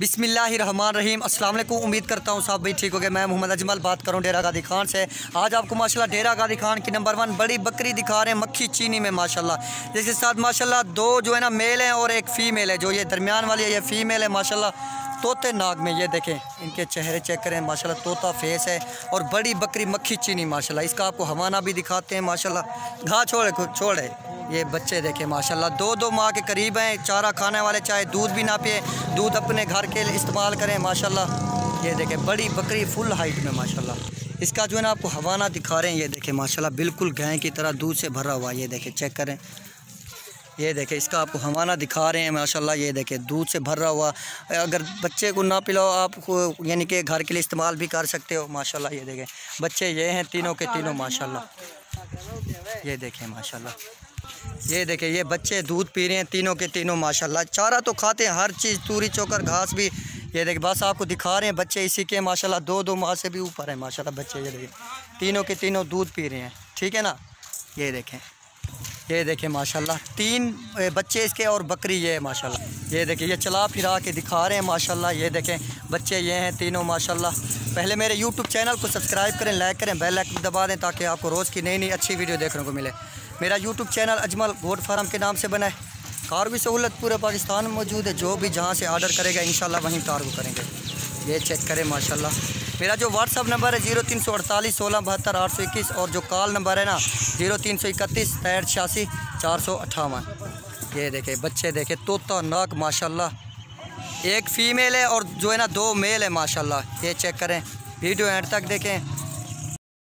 بسم اللہ الرحمن الرحیم السلام علیکم امید کرتا ہوں صاحب بھائی ٹھیک ہو گئے میں محمد اجمل بات کروں ڈیرا گادی خان سے آج آپ کو ماشاءاللہ ڈیرہ گادی خان کی نمبر ون بڑی بکری دکھا رہے ہیں مکھی چینی میں ماشاءاللہ جس کے ساتھ ماشاءاللہ دو جو ہے نا میل ہیں اور ایک فیمیل ہے جو یہ درمیان والی ہے یہ فیمیل ہے ماشاءاللہ طوطے ناگ میں یہ دیکھیں، ان کے چہرے چیک کریں، ماشاءاللہ طوطا فیس ہے اور بڑی بکری مکھی چینی، ماشاءاللہ۔ اس کا آپ کو ہوانہ بھی دکھاتے ہیں، ماشاءاللہ۔ گھا چھوڑے چھوڑے۔ یہ بچے دیکھیں، ماشاءاللہ۔ دو دو ماہ کے قریب ہیں، چارہ کھانے والے، چاہے دودھ بھی نہ پیے دودھ اپنے گھر کے استعمال کریں، ماشاءاللہ۔ یہ دیکھیں، بڑی بکری فل ہائٹ میں، ماشاءاللہ۔ اس کا جو ہے نا، آپ کو ہوانہ دکھا رہے ہیں، یہ دیکھیں، ماشاءاللہ۔ بالکل گائے کی طرح دودھ سے بھرا ہوا یہ دیکھیں، چیک کریں۔ یہ دیکھیں، اس کا آپ کو ہوانہ دکھا رہے ہیں، ماشاءاللہ یہ دیکھیں، دودھ سے بھرا ہوا۔ اگر بچے کو نہ پلاؤ، آپ کو یعنی کہ گھر کے لیے استعمال بھی کر سکتے ہو۔ ماشاءاللہ یہ دیکھیں، بچے یہ ہیں تینوں کے تینوں، ماشاءاللہ۔ یہ دیکھیں، ماشاءاللہ۔ یہ دیکھیں، یہ بچے دودھ پی رہے ہیں تینوں کے تینوں، ماشاءاللہ۔ چارہ تو کھاتے ہیں، ہر چیز، توری چوکر، گھاس بھی۔ یہ دیکھیں، بس آپ کو دکھا رہے ہیں، بچے اسی کے، ماشاءاللہ۔ دو دو ماہ سے بھی اوپر ہیں، ماشاءاللہ، بچے یہ دیکھیں۔ تینوں کے تینوں دودھ پی رہے ہیں، ٹھیک ہے نا؟ یہ دیکھیں۔ یہ دیکھیں ماشاءاللہ، تین بچے اس کے اور بکری یہ ہے ماشاءاللہ۔ یہ دیکھیں، یہ چلا پھرا کے دکھا رہے ہیں ماشاءاللہ۔ یہ دیکھیں، بچے یہ ہیں تینوں ماشاءاللہ۔ پہلے میرے یوٹیوب چینل کو سبسکرائب کریں، لائک کریں، بیل لائک دبا دیں تاکہ آپ کو روز کی نئی نئی اچھی ویڈیو دیکھنے کو ملے۔ میرا YouTube channel Ajmal goat farm کے نام سے بنا ہے۔ کار بھی سہولت پورے پاکستان میں موجود ہے۔ جو بھی جہاں سے آرڈر کرے گا، انشاءاللہ وہیں کار کریں گے۔ یہ چیک کریں ماشاءاللہ۔ میرا جو واٹس اپ نمبر ہے زیرو تین سو اڑتالیس سولہ بہتر آٹھ سو اکیس اور جو کال نمبر ہے نا زیرو تین سو اکتیس تیرٹ چھیاسی چار سو اٹھاون۔ یہ دیکھیں، بچے دیکھیں، طوطا ناک ماشاء اللہ ایک فیمیل ہے اور جو ہے نا دو میل ہے ماشاء اللہ یہ چیک کریں۔ ویڈیو اینڈ تک دیکھیں۔